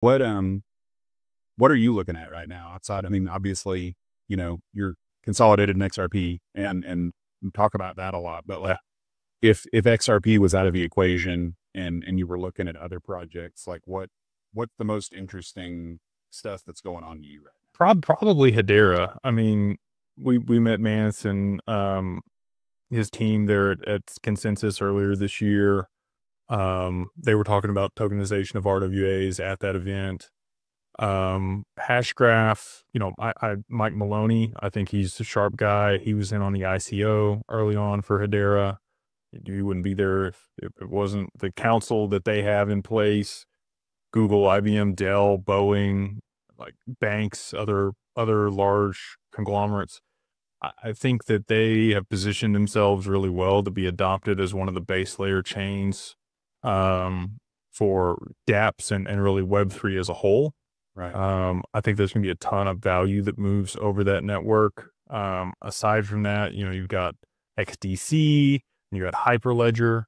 What um, what are you looking at right now outside? I mean, obviously, you know, you're consolidated in XRP, and and talk about that a lot. But like, if if XRP was out of the equation, and and you were looking at other projects, like what what's the most interesting stuff that's going on to you right now? Prob- probably Hedera. I mean, we we met Mance and um his team there at, at Consensus earlier this year. Um, they were talking about tokenization of RWAs at that event. Um, Hashgraph, you know, I, I Mike Maloney, I think he's a sharp guy. He was in on the ICO early on for Hedera. You wouldn't be there if, if it wasn't the council that they have in place. Google, IBM, Dell, Boeing, like banks, other other large conglomerates. I, I think that they have positioned themselves really well to be adopted as one of the base layer chains um, for dApps and, and really Web3 as a whole. Right. Um, I think there's going to be a ton of value that moves over that network. Um, aside from that, you know, you've got XDC, you got Hyperledger.